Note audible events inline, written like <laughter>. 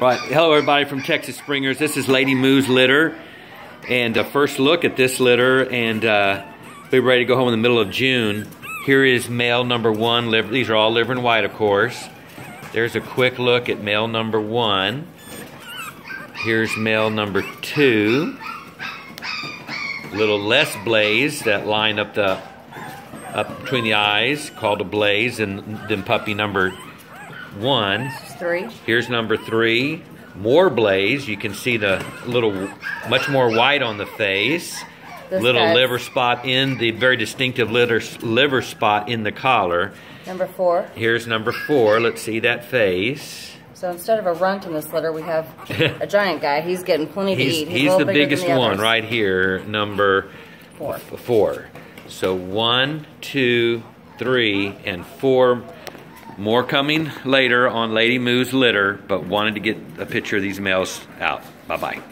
Right. Hello, everybody from Texas Springers. This is Lady Moo's litter, and a first look at this litter, and uh, we're ready to go home in the middle of June. Here is male number one. Liver, these are all liver and white, of course. There's a quick look at male number one. Here's male number two. A little less blaze that line up the up between the eyes, called a blaze, and then puppy number one. Three. Here's number three. More blaze. You can see the little, much more white on the face. This little guy's- liver spot in the very distinctive liver, liver spot in the collar. Number four. Here's number four. Let's see that face. So instead of a runt in this litter, we have a <laughs> giant guy. He's getting plenty to He's, eat. he's little the biggest the one right here, number Four. four. So one, two, three, and four more coming later on Lady Moo's litter, but wanted to get a picture of these males out. Bye bye.